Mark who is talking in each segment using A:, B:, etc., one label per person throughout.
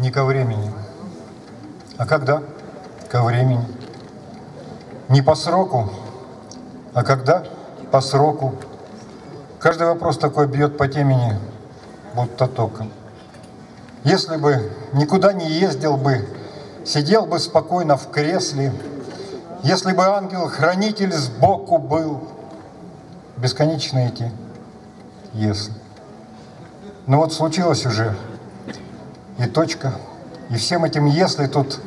A: не ко времени. А когда? Ко времени. Не по сроку, а когда? По сроку. Каждый вопрос такой бьет по темени, будто током. Если бы никуда не ездил бы, сидел бы спокойно в кресле, если бы ангел-хранитель сбоку был, бесконечные эти «если». Но вот случилось уже, и точка, и всем этим «если» тут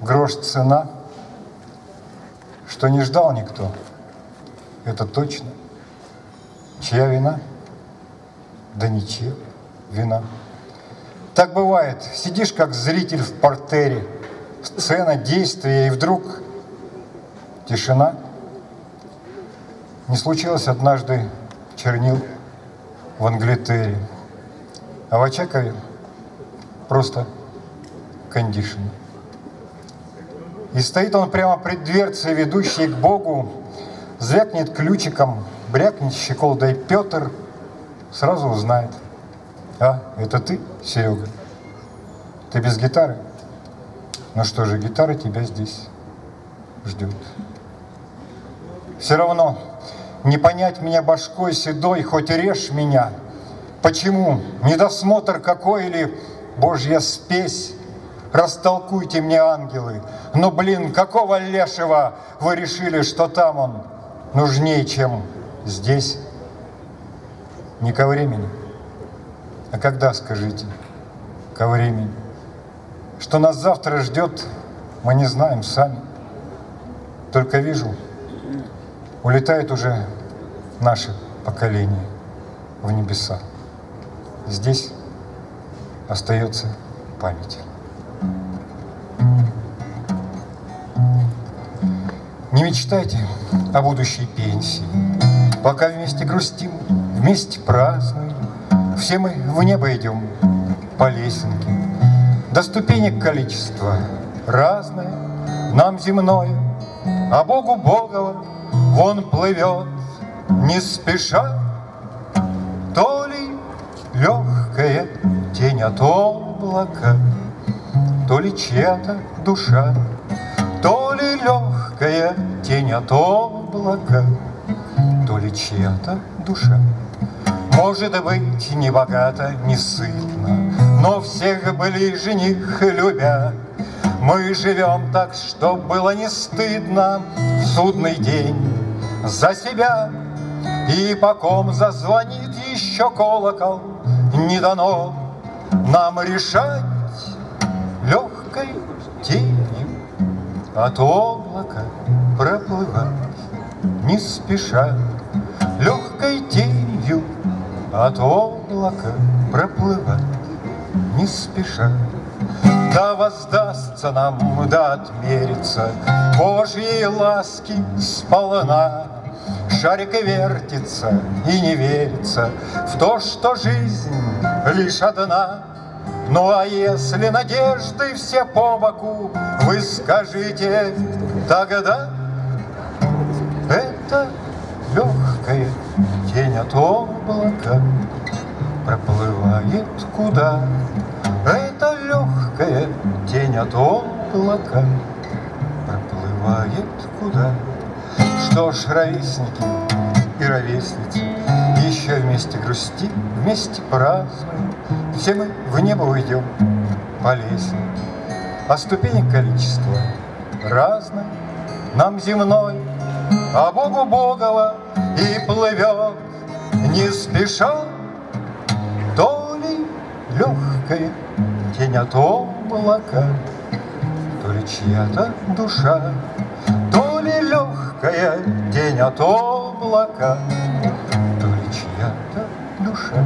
A: грош цена, что не ждал никто, это точно. Чья вина? Да ничья вина. Так бывает, сидишь как зритель в портере, сцена, действия, и вдруг тишина. Не случилось однажды чернил в Англитере, а в Очакове просто кондишн. И стоит он прямо пред дверцей, ведущей к Богу, звякнет ключиком, брякнет щеколдой Петр, сразу узнает. А, это ты, Серега? Ты без гитары? Ну что же, гитара тебя здесь ждет. Все равно не понять меня башкой седой, хоть режь меня. Почему? Недосмотр какой или Божья спесь? Растолкуйте мне, ангелы. Но, блин, какого лешего вы решили, что там он нужнее, чем здесь? Не ко времени. А когда, скажите, ко времени? Что нас завтра ждет, мы не знаем сами. Только вижу, улетает уже наше поколение в небеса. Здесь остается память. Не мечтайте о будущей пенсии, Пока вместе грустим, вместе празднуем, Все мы в небо идем по лесенке. До ступенек количество разное, Нам земное, а Богу Богова Вон плывет, не спеша, То ли легкая тень от облака, То ли чья-то душа, То ли легкая тень от облака, То ли чья-то душа. Может быть, не богато, не сытно, Но всех ближе них любя, мы живем так, чтоб было не стыдно В судный день за себя. И по ком зазвонит еще колокол, Не дано нам решать Легкой тенью от облака проплывать Не спеша легкой тенью от облака проплывать не спеша. Да воздастся нам, да отмерится Божьей ласки сполна. Шарик и вертится, и не верится В то, что жизнь лишь одна. Ну а если надежды все по боку, Вы скажите тогда, Это легкая тень от облака Проплывает куда это легкая тень от облака Проплывает куда? Что ж, ровесники и ровесницы, Еще вместе грустим, вместе празднуем, Все мы в небо уйдем по лестнике, А ступенек количество разное, Нам земной, а Богу Богова И плывет не спеша, То ли легкое тень от облака, То ли чья-то душа, то ли легкая тень от облака, То ли чья-то душа.